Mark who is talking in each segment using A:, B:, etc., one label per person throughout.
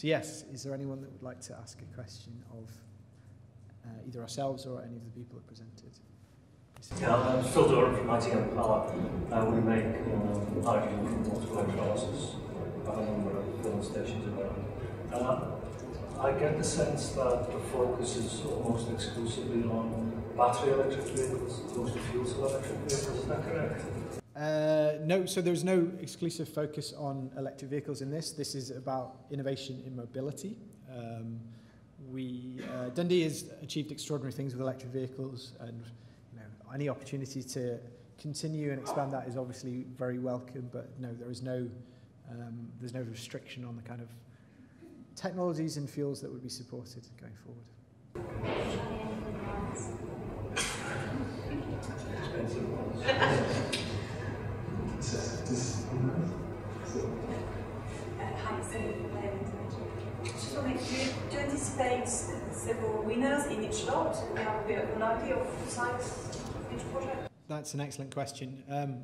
A: So yes, is there anyone that would like to ask a question of uh, either ourselves or any of the people that presented?
B: Yeah, I'm Phil Doran from ITM Power. Uh, we make um, hydrogen from water electrolysis. Have a number of filling stations around. Uh, I get the sense that the focus is almost exclusively on battery electric vehicles, to fuel cell electric vehicles. Is that correct?
A: Uh, no, so there's no exclusive focus on electric vehicles in this. This is about innovation in mobility. Um, we, uh, Dundee has achieved extraordinary things with electric vehicles and you know, any opportunity to continue and expand that is obviously very welcome, but no, there is no, um, there's no restriction on the kind of technologies and fuels that would be supported going forward.
C: Just wondering, do you, do you anticipate several winners in each lot? Do you have an idea of size of each project?
A: That's an excellent question. Um,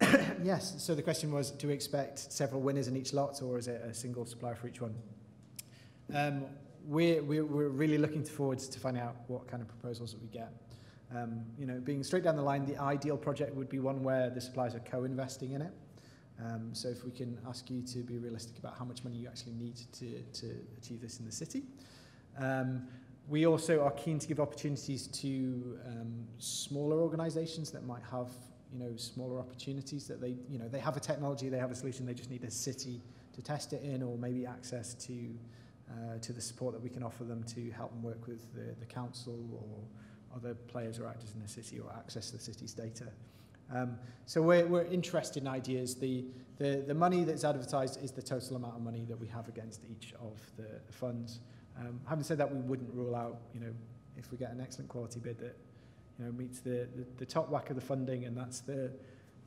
A: yes, so the question was, do we expect several winners in each lot or is it a single supplier for each one? Um, we're, we're really looking forward to finding out what kind of proposals that we get. Um, you know, being straight down the line, the ideal project would be one where the suppliers are co-investing in it. Um, so if we can ask you to be realistic about how much money you actually need to, to achieve this in the city. Um, we also are keen to give opportunities to um, smaller organizations that might have you know smaller opportunities that they you know they have a technology they have a solution they just need a city to test it in or maybe access to uh, to the support that we can offer them to help them work with the, the council or other players or actors in the city or access the city's data. Um, so we're, we're interested in ideas. The, the, the money that's advertised is the total amount of money that we have against each of the, the funds. Um, having said that, we wouldn't rule out, you know, if we get an excellent quality bid that, you know, meets the, the, the top whack of the funding and that's the,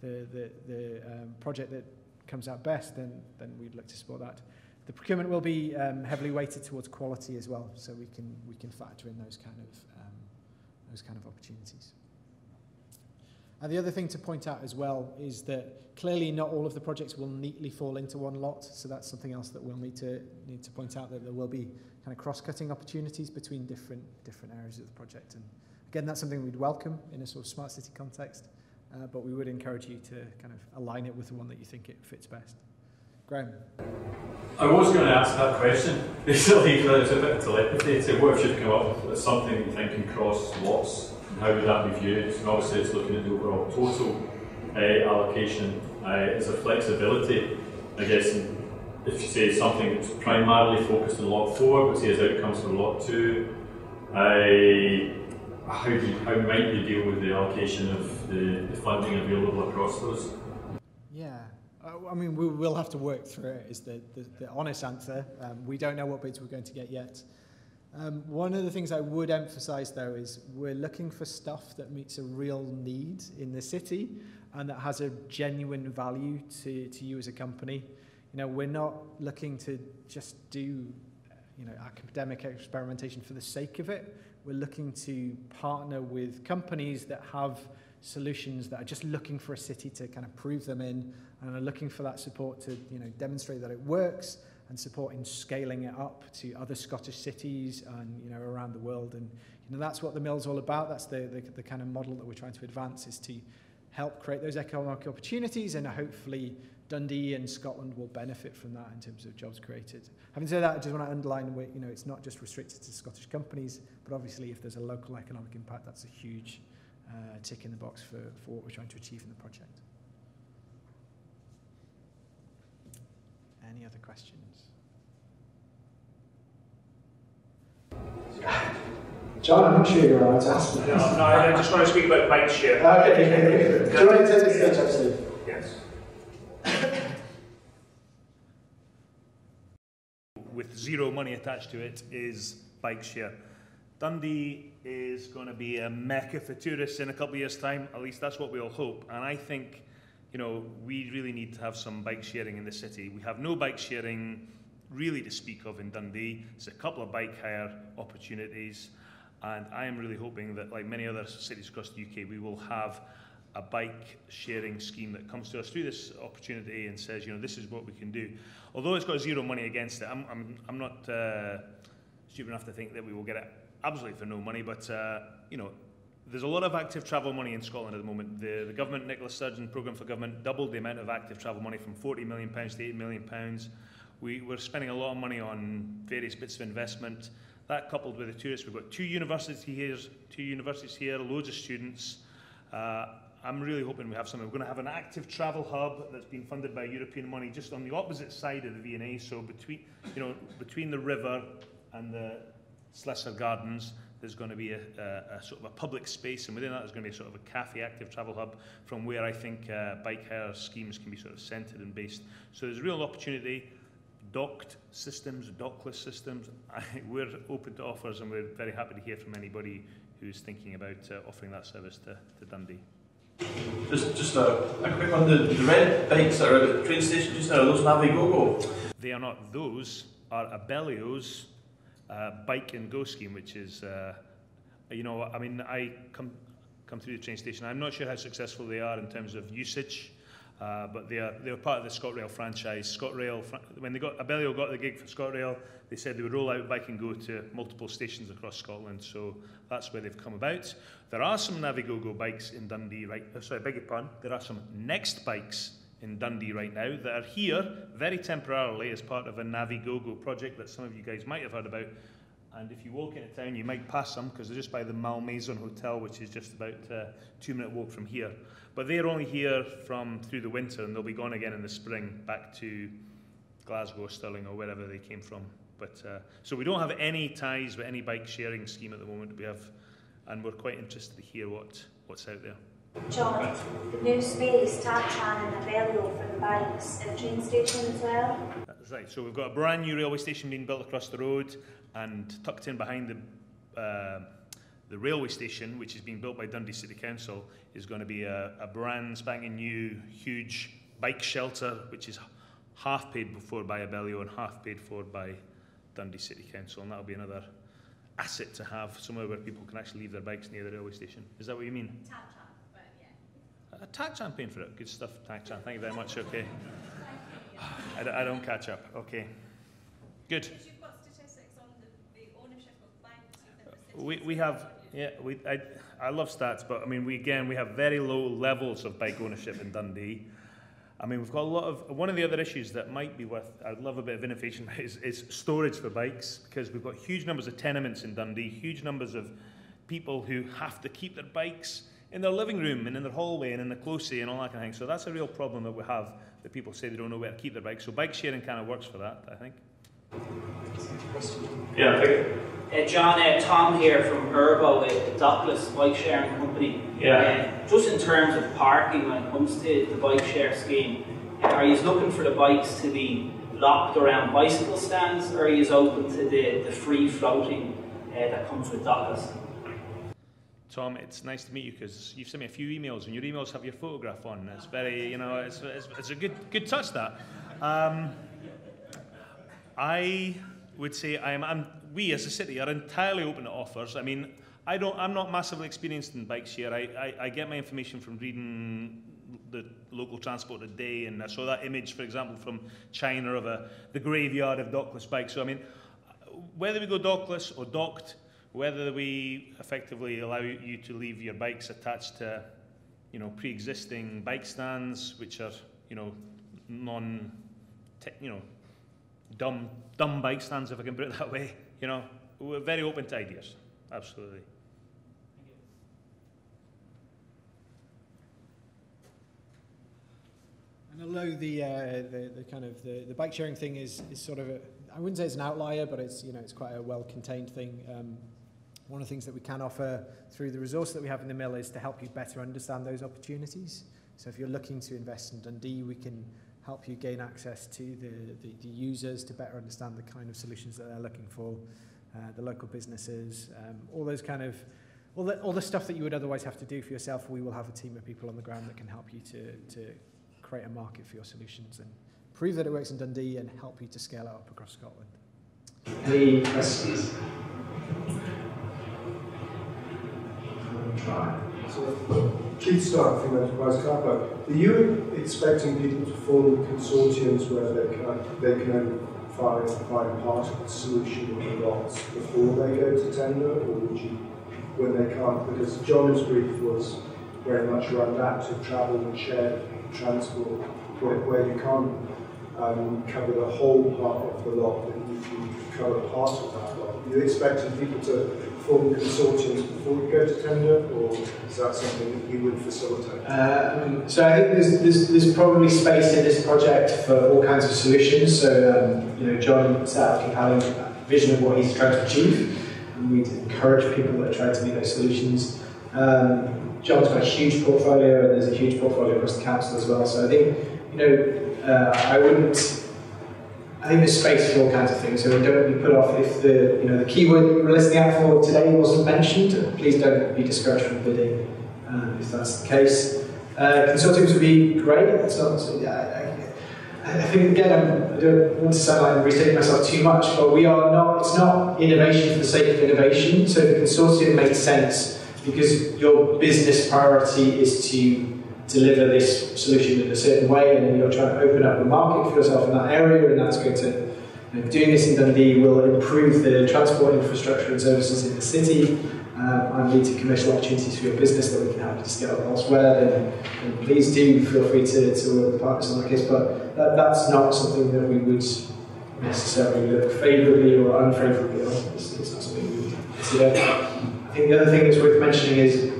A: the, the, the um, project that comes out best, then, then we'd look to support that. The procurement will be um, heavily weighted towards quality as well, so we can, we can factor in those kind of, um, those kind of opportunities. And the other thing to point out as well is that clearly not all of the projects will neatly fall into one lot. So that's something else that we'll need to need to point out that there will be kind of cross-cutting opportunities between different different areas of the project. And again, that's something we'd welcome in a sort of smart city context, uh, but we would encourage you to kind of align it with the one that you think it fits best. Graham.
D: I was going to ask that question. It's a bit of telepathy. So what if you've come up with something you think can cross lots how would that be viewed? And obviously, it's looking at the overall total uh, allocation uh, as a flexibility. I guess if you say something that's primarily focused on lot four, but say as outcomes for lot two, uh, how, do you, how might you deal with the allocation of the, the funding available across those?
A: I mean, we will have to work through it, is the, the, the honest answer. Um, we don't know what bids we're going to get yet. Um, one of the things I would emphasize though is we're looking for stuff that meets a real need in the city and that has a genuine value to, to you as a company. You know, we're not looking to just do you know, academic experimentation for the sake of it. We're looking to partner with companies that have solutions that are just looking for a city to kind of prove them in and are looking for that support to you know, demonstrate that it works and support in scaling it up to other Scottish cities and you know around the world and you know that's what the mill's all about that's the, the the kind of model that we're trying to advance is to help create those economic opportunities and hopefully Dundee and Scotland will benefit from that in terms of jobs created. Having said that, I just want to underline, you know, it's not just restricted to Scottish companies, but obviously if there's a local economic impact, that's a huge uh, tick in the box for, for what we're trying to achieve in the project. Any other questions?
E: John, I'm not sure you're allowed to ask
F: No, no, I just want to speak about bike share.
E: Okay, okay, okay. Do you want to take the stage, actually?
F: Yes. With zero money attached to it is bike share. Dundee is going to be a mecca for tourists in a couple of years' time. At least that's what we all hope. And I think, you know, we really need to have some bike sharing in the city. We have no bike sharing really to speak of in Dundee. There's a couple of bike hire opportunities. And I am really hoping that, like many other cities across the UK, we will have a bike sharing scheme that comes to us through this opportunity and says, you know, this is what we can do. Although it's got zero money against it, I'm, I'm, I'm not uh, stupid enough to think that we will get it absolutely for no money, but, uh, you know, there's a lot of active travel money in Scotland at the moment. The, the government, Nicola Sturgeon Programme for Government, doubled the amount of active travel money from 40 million pounds to 8 million pounds. We, we're spending a lot of money on various bits of investment. That coupled with the tourists, we've got two universities here, two universities here, loads of students. Uh, I'm really hoping we have something. We're going to have an active travel hub that's been funded by European money just on the opposite side of the V&A, so between, you know, between the river and the Slessor Gardens, there's going to be a, a, a sort of a public space, and within that there's going to be a sort of a cafe active travel hub from where I think uh, bike hire schemes can be sort of centred and based. So there's a real opportunity. Docked systems, dockless systems, I, we're open to offers and we're very happy to hear from anybody who's thinking about uh, offering that service to, to Dundee.
G: Just, just a, a quick one. The, the red bikes that are at the train station just now, are those Navigogo?
F: They are not those, are Abellio's uh, bike and go scheme, which is, uh, you know, I mean, I come, come through the train station. I'm not sure how successful they are in terms of usage. Uh, but they are they are part of the ScotRail franchise. ScotRail, when they got Abellio got the gig for ScotRail, they said they would roll out Bike and Go to multiple stations across Scotland. So that's where they've come about. There are some Navigogo bikes in Dundee right. Oh, sorry, beg your pardon. There are some Next bikes in Dundee right now that are here very temporarily as part of a Navigogo project that some of you guys might have heard about. And if you walk into town, you might pass them because they're just by the Malmaison Hotel, which is just about a two minute walk from here. But they're only here from through the winter and they'll be gone again in the spring back to Glasgow, Stirling, or wherever they came from. But uh, so we don't have any ties with any bike sharing scheme at the moment. We have, and we're quite interested to hear what what's out there.
H: John, the new space, Tactran and Abellio for the bikes the train station as well?
F: That's right. So we've got a brand new railway station being built across the road and tucked in behind the uh, the railway station, which is being built by Dundee City Council, is going to be a, a brand spanking new, huge bike shelter, which is half paid for by Abellio and half paid for by Dundee City Council, and that'll be another asset to have somewhere where people can actually leave their bikes near the railway station. Is that what you mean?
H: Tactran, but yeah.
F: Uh, Tactran paying for it. Good stuff, Tactran. Thank you very much. Okay. I, don't- I don't catch up. Okay. Good.
C: Because you've got statistics on the, the ownership of banks within the city.
F: We, we have, yeah, we, I, I love stats, but I mean, we, again, we have very low levels of bike ownership in Dundee. I mean, we've got a lot of, one of the other issues that might be worth, I'd love a bit of innovation, is, is storage for bikes, because we've got huge numbers of tenements in Dundee, huge numbers of people who have to keep their bikes in their living room and in their hallway and in the closey and all that kind of thing. So that's a real problem that we have, that people say they don't know where to keep their bikes. So bike sharing kind of works for that, I think.
G: Yeah, I think.
I: Uh, John, uh, Tom here from Urbo, a dockless bike sharing company.
G: Yeah.
I: Uh, just in terms of parking when it comes to the bike share scheme, uh, are you looking for the bikes to be locked around bicycle stands or are you open to the, the free floating uh, that comes with dockless?
F: Tom, it's nice to meet you because you've sent me a few emails and your emails have your photograph on. It's very, you know, it's, it's, it's a good good touch that. Um, I would say I'm, I'm, we as a city are entirely open to offers. I mean, I don't, I'm not massively experienced in bikes here. I, I, I get my information from reading the local transport today, and I saw that image, for example, from China of a, the graveyard of dockless bikes. So, I mean, whether we go dockless or docked, whether we effectively allow you to leave your bikes attached to, you know, pre-existing bike stands, which are, you know, non, you know, dumb, dumb bike stands, if I can put it that way. You know, we're very open to ideas. Absolutely.
A: And although the, uh, the, the kind of the, the bike sharing thing is, is sort of a, I wouldn't say it's an outlier, but it's you know it's quite a well contained thing. Um, one of the things that we can offer through the resource that we have in the mill is to help you better understand those opportunities. So if you're looking to invest in Dundee, we can help you gain access to the, the, the users to better understand the kind of solutions that they're looking for, uh, the local businesses, um, all those kind of all the, all the stuff that you would otherwise have to do for yourself. We will have a team of people on the ground that can help you to, to create a market for your solutions and prove that it works in Dundee and help you to scale it up across Scotland.
E: Questions? Try.
J: So, Keith Stark from Enterprise Park. Are you expecting people to form consortiums where they can, they can find, find part of the solution the lots before they go to tender, or would you, when they can't? Because John's brief was very much around active travel and shared transport, where, where you can't um, cover the whole part of the lot, but you can cover part of that lot. Are you expecting people to form consortiums before you go to tender, or is that something that you would facilitate?
A: Um, so I think there's, there's, there's probably space in this project for all kinds of solutions. So um, you know, John set out a compelling vision of what he's trying to achieve, and we encourage people that try to meet those solutions. Um, John's got a huge portfolio, and there's a huge portfolio across the council as well. So I think you know, uh, I wouldn't. I think there's space for all kinds of things, so don't be put off if the you know the keyword that you're listening out for today wasn't mentioned. Please don't be discouraged from bidding um, if that's the case. Uh, consultants would be great. It's not, I, I, I think again, I'm, I don't want to sound like I'm restating myself too much, but we are not. It's not innovation for the sake of innovation. So the consortium makes sense because your business priority is to deliver this solution in a certain way, and you're trying to open up the market for yourself in that area, and that's going to you know, doing this in Dundee will improve the transport infrastructure and services in the city um, and lead to commercial opportunities for your business that we can help you to scale elsewhere, then, then please do feel free to, to work with partners on that case. But that, that's not something that we would necessarily look favourably or unfavourably on. It's, it's not something we would consider. I think the other thing that's worth mentioning is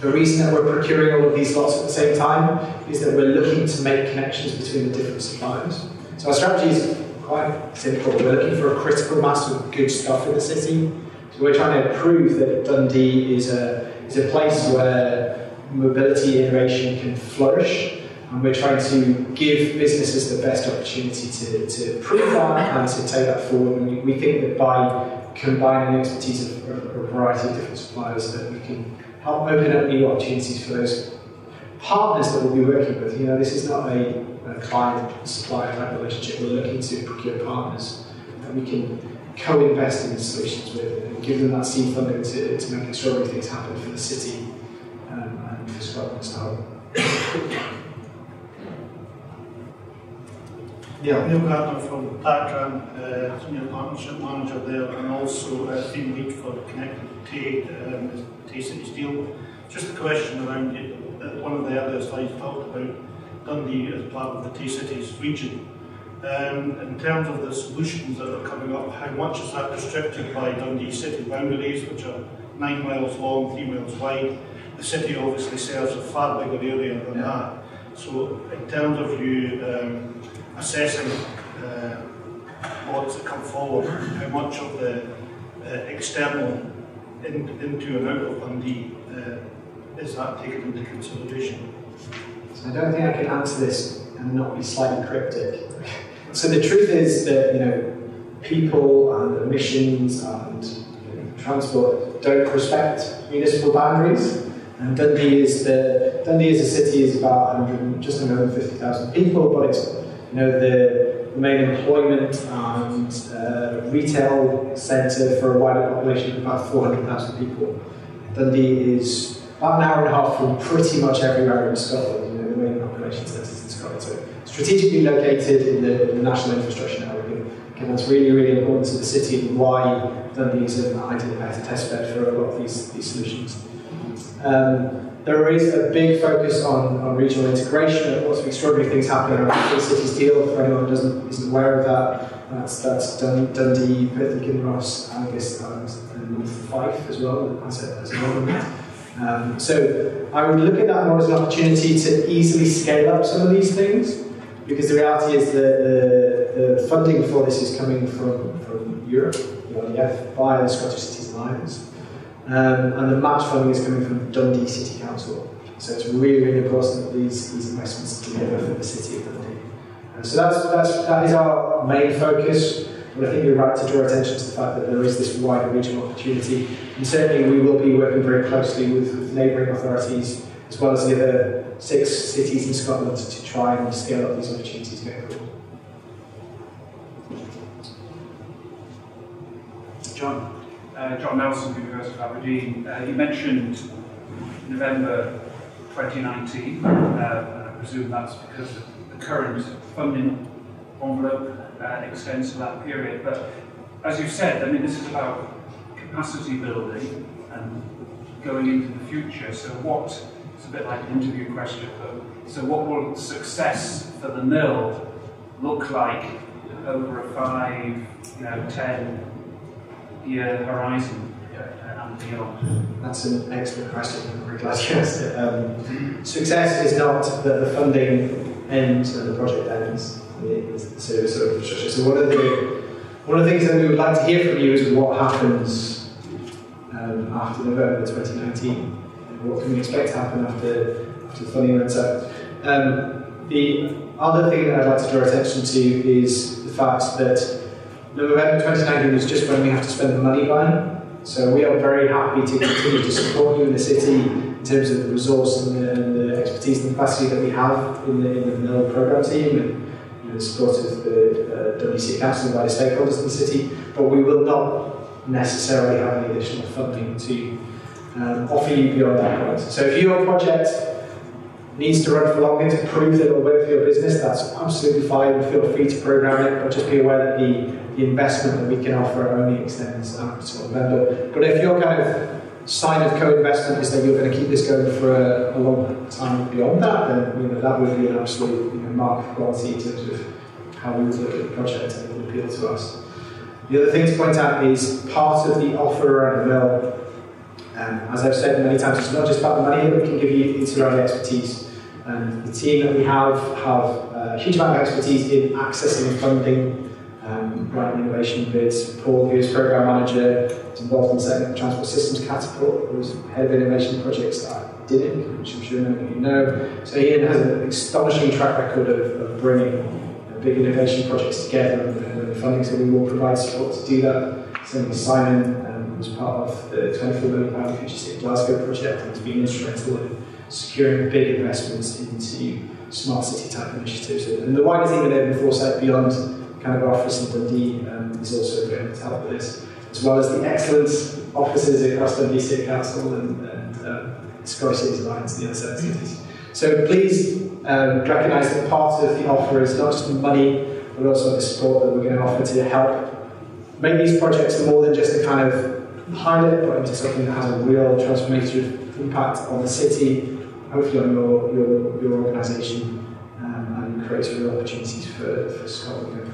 A: the reason that we're procuring all of these lots at the same time is that we're looking to make connections between the different suppliers. So our strategy is quite simple. We're looking for a critical mass of good stuff in the city. So we're trying to prove that Dundee is a, is a place where mobility innovation can flourish. And we're trying to give businesses the best opportunity to, to prove that and to take that forward. And we, we think that by combining the expertise of a, a variety of different suppliers that we can help open up new opportunities for those partners that we'll be working with. You know, this is not a, a client-supplier type relationship. We're looking to procure partners that we can co-invest in solutions with and give them that seed funding to, to make extraordinary things happen for the city um, and for Scotland as a whole.
K: Yeah, Neil Gardner from Tactran, uh, Senior Partnership Manager there, and also uh, Team Lead for Connected Tay, um, Tay Cities Deal. Just a question around it. Uh, one of the other slides talked about Dundee as part of the Tay Cities region. Um, in terms of the solutions that are coming up, how much is that restricted by Dundee city boundaries, which are nine miles long, three miles wide? The city obviously serves a far bigger area than that. So in terms of you um, assessing uh, lots that come forward, how much of the uh, external in, into and out of Dundee uh, is that taken into consideration?
A: So I don't think I can answer this and not be slightly cryptic. so the truth is that you know people and emissions and transport don't respect municipal boundaries. And Dundee is the Dundee as a city is about 100, just under 150,000 people, but it's you know the, main employment and uh, retail centre for a wider population of about 400,000 people. Dundee is about an hour and a half from pretty much everywhere in Scotland, you know, the main population centres in Scotland. So strategically located in the, the national infrastructure network. And that's really, really important to the city and why Dundee is an ideal test bed for a lot of these, these solutions. Um, there is a big focus on, on regional integration. Lots of extraordinary things happening around the city's deal. For anyone who doesn't isn't aware of that, that's that's Dun, Dundee, Perth and Kinross, Angus, and, and Fife as well as a, as a government. Um, so I would look at that more as an opportunity to easily scale up some of these things, because the reality is that the, the funding for this is coming from, from Europe, the ERDF, via the Scottish Cities Alliance. Um, and the match funding is coming from Dundee City Council. So it's really, really important that these, these investments deliver for the city of Dundee. And so that's, that's, that is our main focus. But I think you're right to draw attention to the fact that there is this wider regional opportunity. And certainly we will be working very closely with, with neighbouring authorities as well as the other six cities in Scotland to try and scale up these opportunities going forward.
L: John. Uh, John Nelson, University of Aberdeen. Uh, you mentioned November 2019. Uh, and I presume that's because of the current funding envelope uh, extends to that period. But as you've said, I mean, this is about capacity building and going into the future. So what, it's a bit like an interview question, but so what will success for the mill look like over a five, you know, 10 year horizon and beyond?
A: That's an excellent question. I'm very glad you asked it. Um, success is not that the funding ends and the project ends. It's the service or infrastructure. So one of the one of the things that we would like to hear from you is what happens um, after November 2019. And what can we expect to happen after after the funding runs out? Um, the other thing that I'd like to draw attention to is the fact that November 2019 is just when we have to spend the money by. So we are very happy to continue to support you in the city in terms of the resource and the, and the expertise and capacity that we have in the, in the mill program team and you know, the support of the uh, WC Council and wider stakeholders in the city. But we will not necessarily have any additional funding to um, offer you beyond that point. So if your project needs to run for longer to prove that it will work for your business, that's absolutely fine. Feel free to program it, but just be aware that the, the investment that we can offer only extends out to November. But if your kind of sign of co-investment is that you're going to keep this going for a, a long time beyond that, then you know that would be an absolute you know, mark of quality in terms of how we would look at the project and it would appeal to us. The other thing to point out is part of the offer around the mill, um, as I've said many times, it's not just about the money that we can give you, the expertise. And the team that we have have a huge amount of expertise in accessing funding, um, running innovation bids. Paul, who is program manager, is involved in setting up Transport Systems Catapult, who's head of innovation projects at Dynniq, which I'm sure many of you know. So Ian has an astonishing track record of, of bringing big innovation projects together and, and the funding, so we will provide support to do that. Same Simon um, was part of the 24 million pound Future City Glasgow project and has been instrumental in securing big investments into smart city type initiatives. And the wider team at Urban Foresight beyond kind of our office in Dundee um, is also going to help with this, as well as the excellent offices across Dundee City Council and, and uh, Scottish Cities Alliance, the other cities. So please um, recognise that part of the offer is not just the money, but also the support that we're going to offer to help make these projects more than just a kind of pilot, but into something that has a real transformative impact on the city, hopefully on your, your, your organisation, um, and creates real opportunities for, for Scotland.